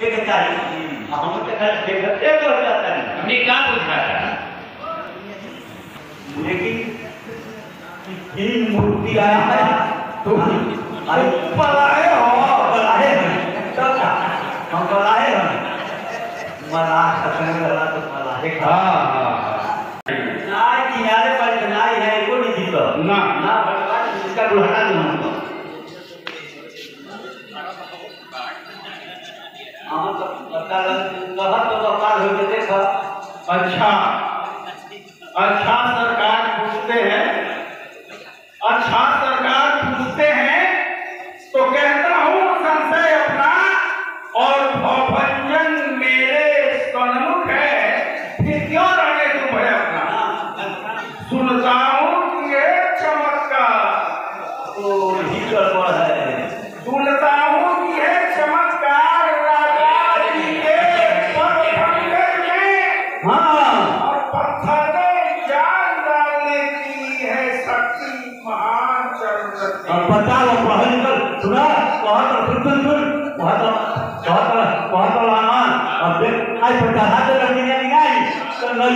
देखतारी हम तो कल देखते हो जाता नहीं हमने क्या पूछा था। लेकिन तीन मूर्ति आया है तो अरे पलाए हो बलाए तो क्या हम पलाए हैं। मरा सकने वाला तो पलाए का नाय किनारे पर नाय है को नहीं जीतो ना। ना भगवान इसका दुल्हना नहीं हमको हाँ तो पता लग कहा तो बपार हो गए देखा? अच्छा। अच्छा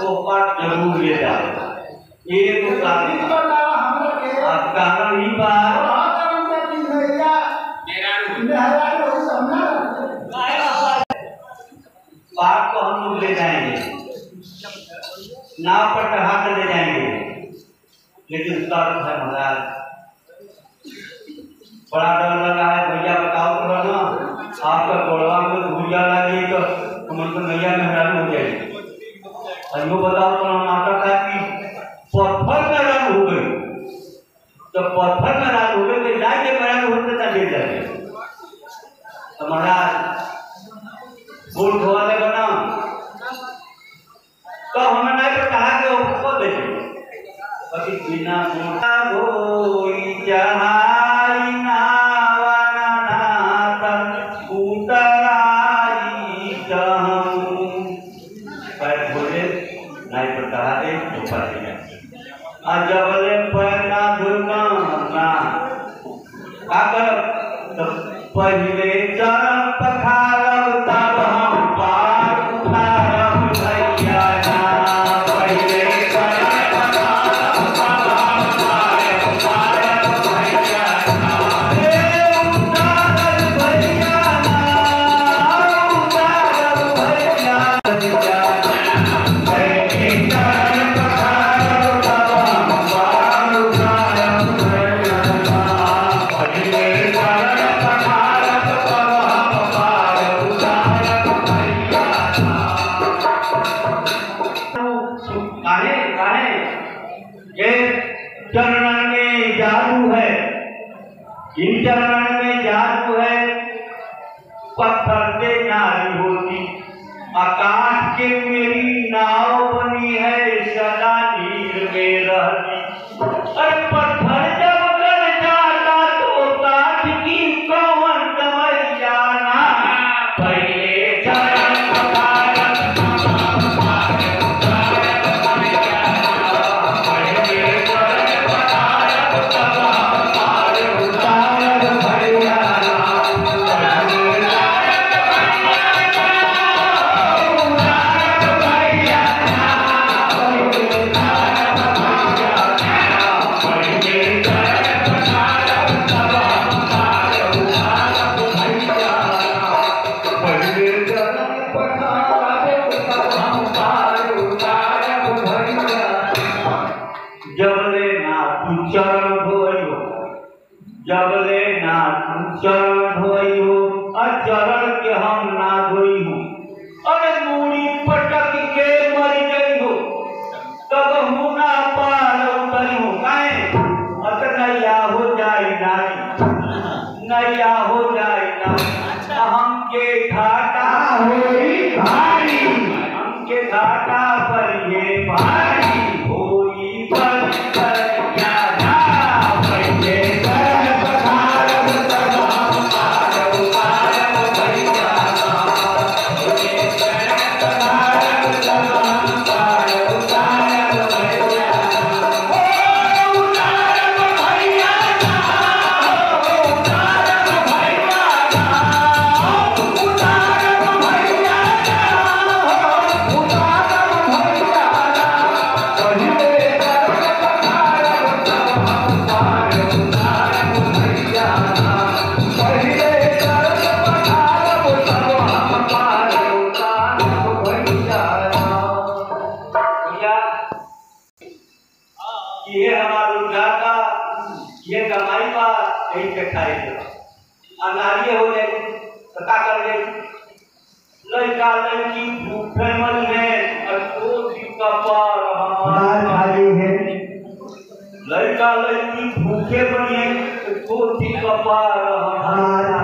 को पर ज़रूर ले जाए ये तो कारण के ही बात को को हम लोग ले जाएँगे नाव पर चढ़ा कर ले जाएँगे लेकिन उसका है महाराज बड़ा डर लगा है भैया बताओ तो ना आपका गोड़वा में भूलिया लगी तो हम तो नैया में हैरान हो जाएगी और यो बताओ तो माता था कि पत्थर में रंग हो गई तो पत्थर काहे काहे ये चरण में जादू है। इन चरण में जादू है। पत्थर से नारी होती। आकाश के मेरी नैया हो ना हम के घाटा होई ये कमाई का नहीं पे खाए अनारिये हो गए पता कर गए। लड़का लड़की भूखे मन है और दो भी का पार हमारा भाई है। लड़का लड़की भूखे बने तो दिन का पार हमारा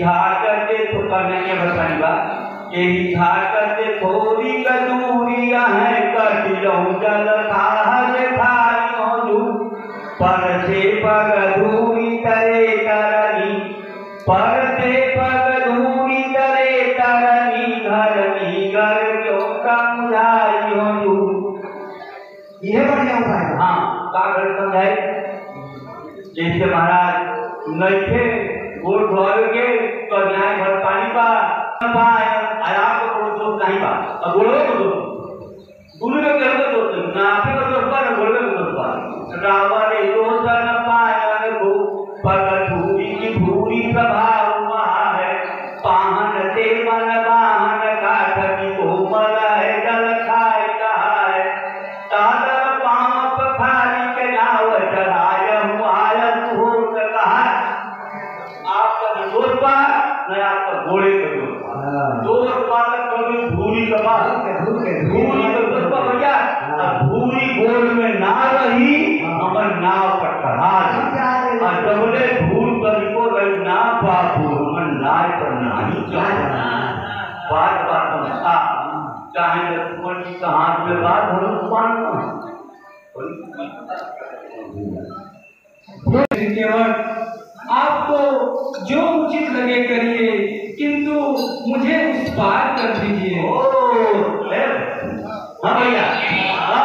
घाट से तो करने के बताई बात। यही घाट से थोड़ी गजूरिया है कट लहू जल साहस खाई हो पर से पग धूरी तरे करनी पर से पग धूरी तरे करनी घर मी घर क्यों कमुझाई हो ये बढ़िया उपाय है। कागज़ समझाए। जैसे महाराज नैखे गोड़ धोए के न्याय भर पानी पा पाए आराम को कोई दोष नहीं पा। अब गोड़ो को दोष गुरु के कर दोष ना आपे को दोष पा, ना गोड़े को चाहे लक्ष्मण जी का हाथ में बात हो मान केवल आपको जो उचित लगे करिए किंतु मुझे उस पार कर दीजिए। हाँ भैया। हाँ,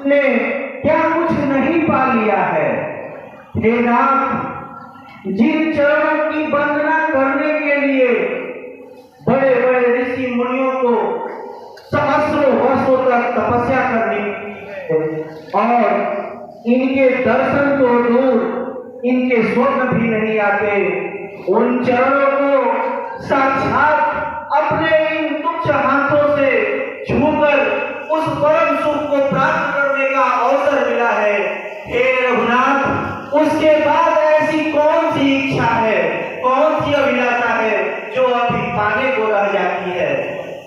हमने क्या कुछ नहीं पा लिया है? हे नाथ, जिन चरणों की वंदना करने के लिए बड़े बड़े ऋषि मुनियों को सहस्रों वर्षों तक तपस्या करनी और इनके दर्शन तो दूर इनके स्वप्न भी नहीं आते, उन चरणों को साक्षात अपने इन तुच्छ हाथों से छूकर उस परम सुख को प्राप्त करने का अवसर मिला है हे रघुनाथ उसके बाद ऐसी कौन सी इच्छा है कौन सी अभिलाषा है जो अभी पाने को रह जाती है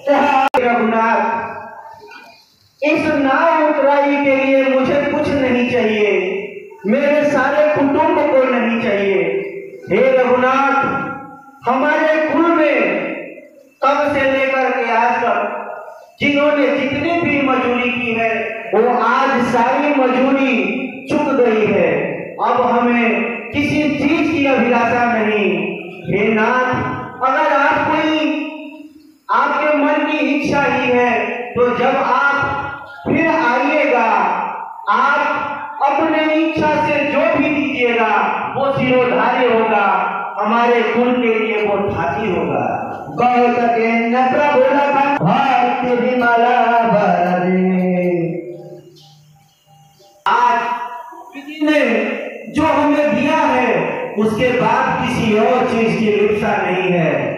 हे रघुनाथ इस नाव उतराई के लिए मुझे कुछ नहीं चाहिए। मेरे सारे कुटुंब को नहीं चाहिए। हे रघुनाथ, हमारे आइएगा आप अपने इच्छा से जो भी दीजिएगा, वो सिरोधार्य होगा। हमारे कुल के लिए वो ठाती होगा। प्रभु भक्ति। विमला ने। जो हमें दिया है, उसके बाद किसी और चीज़ की लिप्सा नहीं है।